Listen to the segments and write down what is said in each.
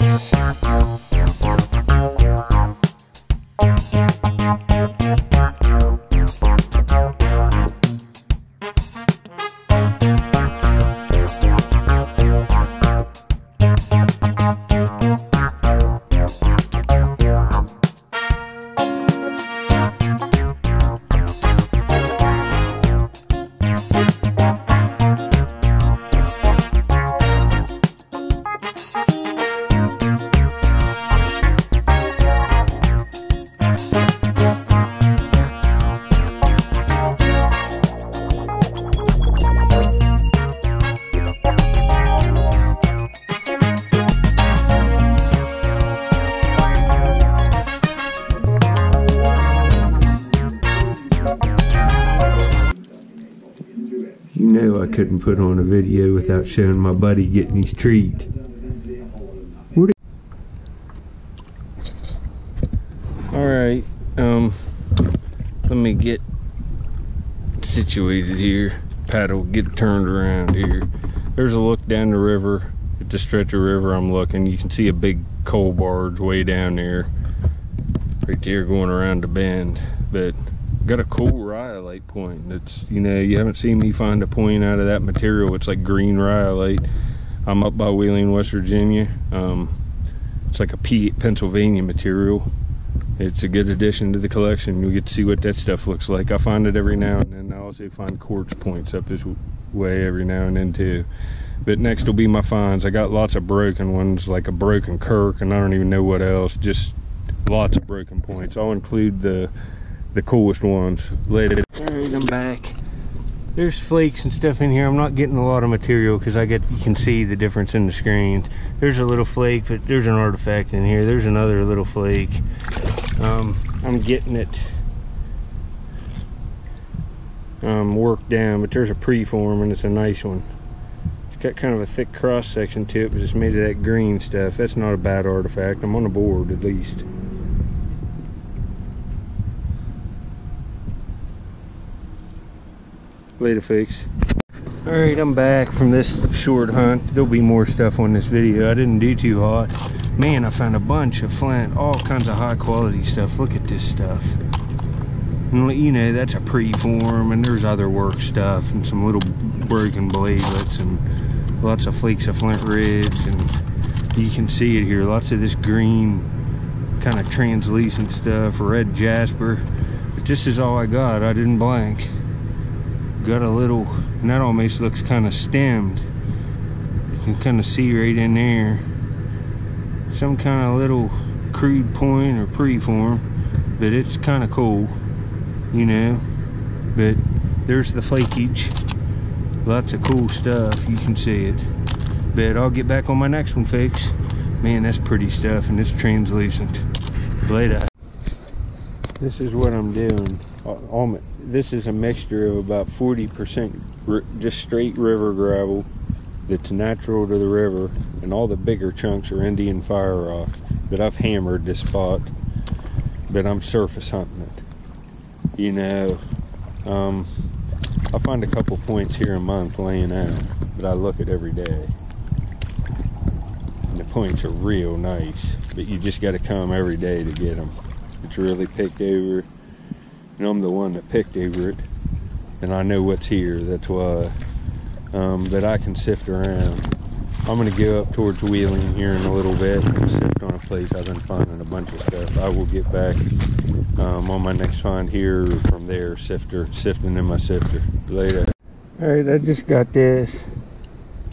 Bye. Couldn't put on a video without showing my buddy getting his treat. Alright, um, let me get situated here. Paddle, get turned around here. There's a look down the river. At the stretch of river I'm looking, you can see a big coal barge way down there. Right there going around the bend. But got a cool rhyolite point. That's you know you haven't seen me find a point out of that material. It's like green rhyolite i'm up by wheeling west virginia. Um, it's like a pennsylvania material. It's a good addition to the collection. You get to see what that stuff looks like. I find it every now and then. I also find quartz points up this way every now and then too. But next will be my finds. I got lots of broken ones like a broken kirk and i don't even know what else. Just lots of broken points. I'll include the the coolest ones later. All right, I'm back. There's flakes and stuff in here. I'm not getting a lot of material because I get you can see the difference in the screens. There's a little flake, but there's an artifact in here. There's another little flake. Um, I'm getting it um, worked down, but there's a preform and it's a nice one. It's got kind of a thick cross section to it, but it's made of that green stuff. That's not a bad artifact. I'm on the board at least. Later, folks. Alright, I'm back from this short hunt. There'll be more stuff on this video. I didn't do too hot. Man, I found a bunch of flint, all kinds of high quality stuff. Look at this stuff. And you know, that's a preform, and there's other work stuff, and some little broken bladelets, and lots of flakes of flint ridge, and you can see it here. Lots of this green, kind of translucent stuff, red jasper. But this is all I got. I didn't blank got a little, and that almost looks kind of stemmed. You can kind of see right in there. Some kind of little crude point or preform, but it's kind of cool, you know. But there's the flakage. Lots of cool stuff, you can see it. But I'll get back on my next one, folks. Man, that's pretty stuff, and it's translucent. Later. This is what I'm doing. Uh, All, this is a mixture of about 40% just straight river gravel that's natural to the river, and all the bigger chunks are Indian fire rock. But I've hammered this spot, but I'm surface hunting it. You know, um, I find a couple points here a month laying out that I look at every day. And the points are real nice, but you just got to come every day to get them. It's really picked over and I'm the one that picked over it, and I know what's here. That's why. Um, but I can sift around. I'm gonna go up towards Wheeling here in a little bit and sift on a place. I've been finding a bunch of stuff. I will get back um, on my next find here from there, sifter, sifting in my sifter later. All right, I just got this.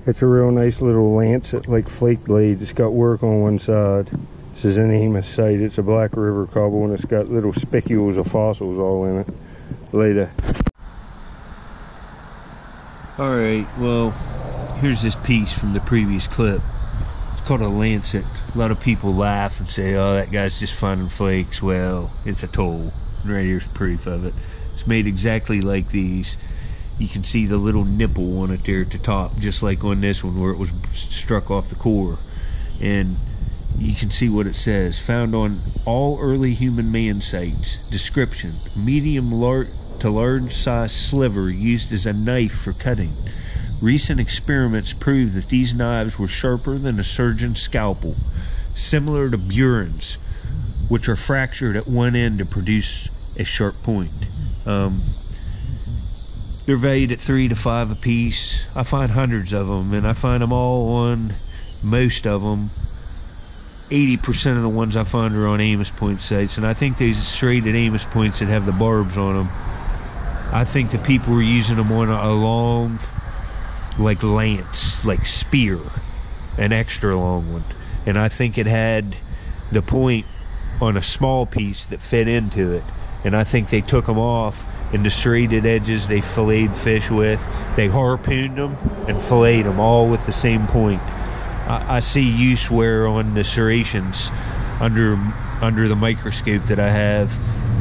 It's a real nice little lancet, like flake blade. It's got work on one side. This is an hematite. It's a Black River cobble and it's got little spicules of fossils all in it. Later. Alright, well, here's this piece from the previous clip. It's called a lancet. A lot of people laugh and say, oh, that guy's just finding flakes. Well, it's a toll. Right here's proof of it. It's made exactly like these. You can see the little nipple on it there at the top, just like on this one where it was struck off the core. And you can see what it says. Found on all early human man sites. Description medium lar- to large size sliver used as a knife for cutting. Recent experiments prove that these knives were sharper than a surgeon's scalpel. similar to burins, which are fractured at one end to produce a sharp point. Um, they're valued at three to five apiece. I find hundreds of them, and I find them all on most of them. 80% of the ones I find are on Amos Point sites, and I think these serrated Amos points that have the barbs on them. I think the people were using them on a long, like lance, like spear, an extra long one, and I think it had the point on a small piece that fit into it, and I think they took them off and the serrated edges they filleted fish with. They harpooned them and filleted them all with the same point. I, I see use wear on the serrations under under the microscope that I have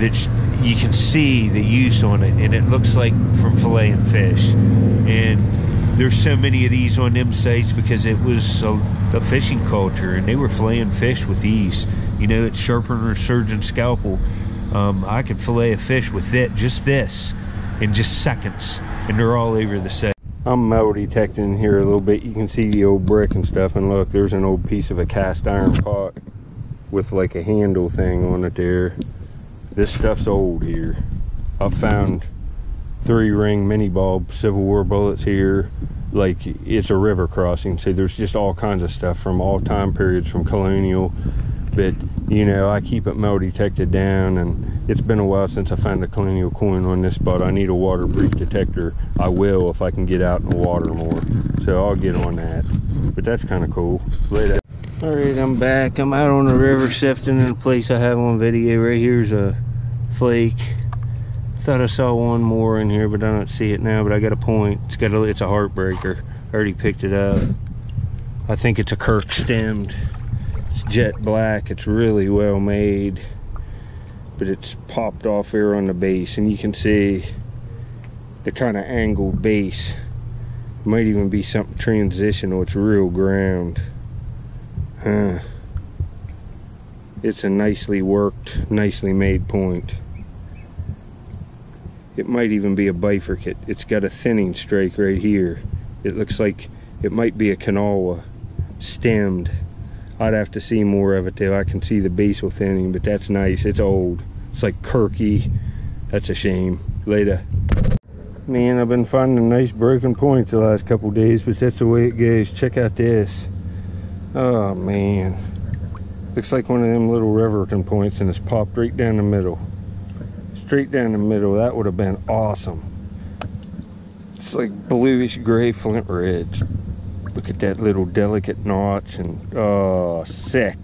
that you can see the use on it and it looks like from filleting fish. And there's so many of these on them sites because it was a, a fishing culture and they were filleting fish with these. You know, it's a surgeon's scalpel um, I can fillet a fish with it, just this, in just seconds, and they're all over the set. I'm metal detecting here a little bit. You can see the old brick and stuff, and look, there's an old piece of a cast iron pot with like a handle thing on it there. This stuff's old here. I've found three ring minie ball Civil War bullets here. Like it's a river crossing. So there's just all kinds of stuff from all time periods from colonial but you know I keep it metal detected down and it's been a while since I found a colonial coin on this spot. I need a waterproof detector. I will if I can get out in the water more. So I'll get on that. But that's kind of cool later all right I'm back. I'm out on the river sifting in a place I have on video. Right here's a flake. Thought I saw one more in here but I don't see it now but I got a point. It's got a it's a heartbreaker. I already picked it up. I think it's a Kirk stemmed jet black. It's really well made, but it's popped off here on the base, and you can see the kind of angled base. Might even be something transitional. It's real ground. Huh. It's a nicely worked, nicely made point. It might even be a bifurcate. It's got a thinning strike right here. It looks like it might be a Kanawha stemmed. I'd have to see more of it till I can see the basal thinning, but that's nice. It's old. It's like Kirky. That's a shame. Later. Man, I've been finding nice broken points the last couple days, but that's the way it goes. Check out this. Oh, man. Looks like one of them little Riverton points, and it's popped right down the middle. Straight down the middle. That would have been awesome. It's like bluish gray flint ridge. Look at that little delicate notch and oh, sick.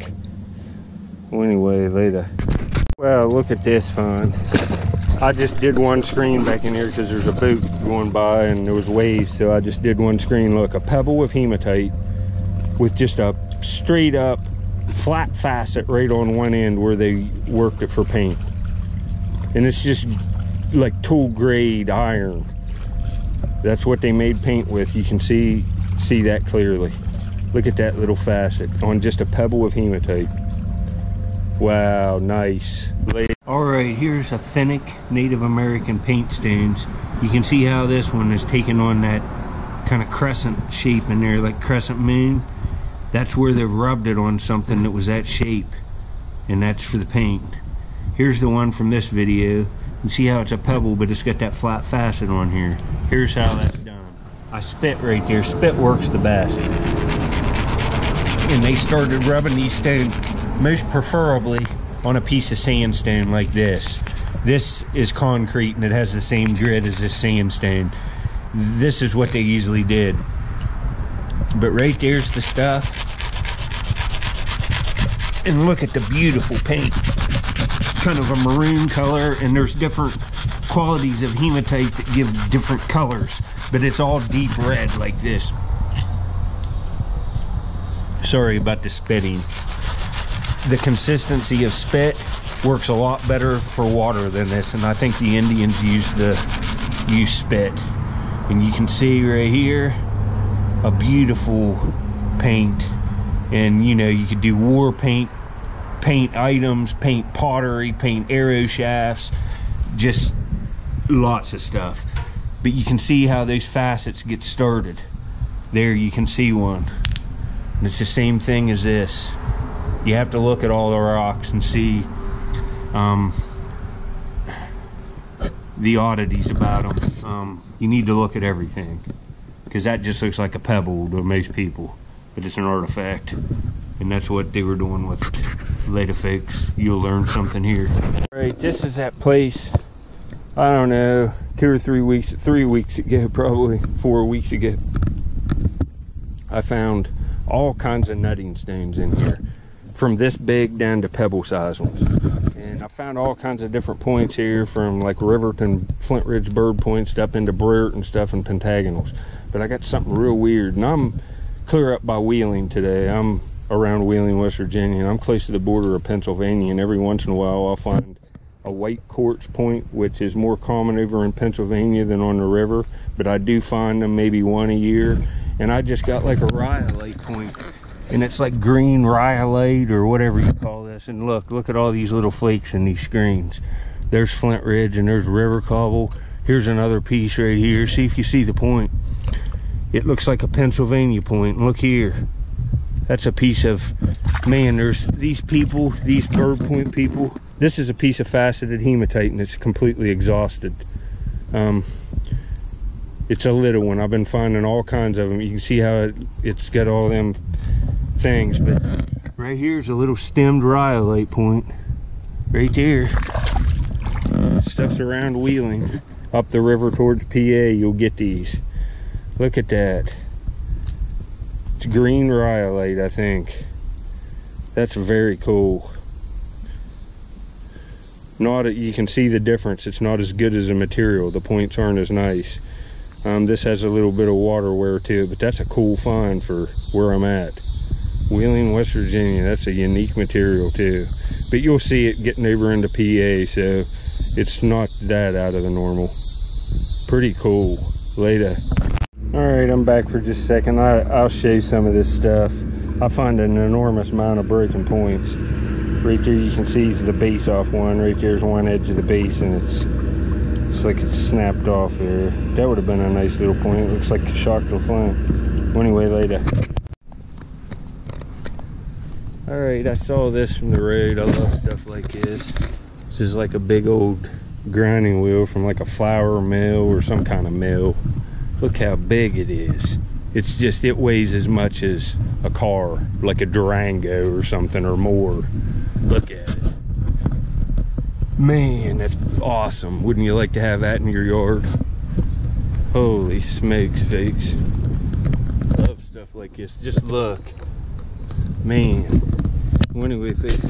Well, anyway, later. Well, look at this fun. I just did one screen back in here because there's a boot going by and there was waves, so I just did one screen. Look, a pebble with hematite with just a straight up flat facet right on one end where they worked it for paint. And it's just like tool grade iron. That's what they made paint with. You can see see that clearly. Look at that little facet on just a pebble of hematite. Wow, nice. All right, here's authentic Native American paint stains. You can see how this one is taking on that kind of crescent shape in there, like crescent moon. That's where they've rubbed it on something that was that shape, and that's for the paint. Here's the one from this video. You see how it's a pebble, but it's got that flat facet on here. Here's how done. I spit right there. Spit works the best. And they started rubbing these stones most preferably on a piece of sandstone like this. This is concrete and it has the same grit as this sandstone. This is what they usually did. But right there's the stuff. And look at the beautiful paint. Kind of a maroon color and there's different qualities of hematite that give different colors but it's all deep red like this. Sorry about the spitting. The consistency of spit works a lot better for water than this, and I think the Indians used the use spit. And you can see right here a beautiful paint, and you know you could do war paint, paint items, paint pottery, paint arrow shafts, just lots of stuff but you can see how those facets get started there you can see one and it's the same thing as this you have to look at all the rocks and see um, the oddities about them. Um, you need to look at everything because that just looks like a pebble to most people, but it's an artifact, and that's what they were doing with Leatherfakes. You'll learn something here. All right, this is that place. I don't know, two or three weeks, three weeks ago, probably four weeks ago. I found all kinds of nutting stones in here, from this big down to pebble size ones. And I found all kinds of different points here, from like Riverton, Flint Ridge bird points up into Brewerton stuff and pentagonals. But I got something real weird, and I'm clear up by Wheeling today. I'm around Wheeling, West Virginia, and I'm close to the border of Pennsylvania. And every once in a while, I'll find a white quartz point, which is more common over in Pennsylvania than on the river. But I do find them maybe one a year. And I just got like a rhyolite point and it's like green rhyolite or whatever you call this. And look look at all these little flakes in these screens. There's Flint Ridge and there's River Cobble. Here's another piece right here. See if you see the point. It looks like a Pennsylvania point. Look here. That's a piece of man there's these people these bird point people this is a piece of faceted hematite and it's completely exhausted um, it's a little one. I've been finding all kinds of them. You can see how it, it's got all them things. But right here is a little stemmed rhyolite point. Right there. Stuff's around Wheeling. Up the river towards PA, you'll get these. Look at that. It's green rhyolite, I think. That's very cool. Not, you can see the difference. It's not as good as a material. The points aren't as nice. Um, this has a little bit of water wear to it, but that's a cool find for where I'm at. Wheeling, West Virginia, that's a unique material too. But you'll see it getting over into PA, so it's not that out of the normal. Pretty cool. Later. All right, I'm back for just a second. I, I'll show you some of this stuff. I find an enormous amount of breaking points. Right there you can see the base off one. Right there's one edge of the base and it's Looks like it's snapped off there. That would have been a nice little point. It looks like a shock to flame. Anyway, later. Alright, I saw this from the road. I love stuff like this. This is like a big old grinding wheel from like a flour mill or some kind of mill. Look how big it is. It's just, it weighs as much as a car, like a Durango or something or more. Man, that's awesome. Wouldn't you like to have that in your yard? Holy smokes, fakes. Love stuff like this. Just look. Man. Anyway, fakes.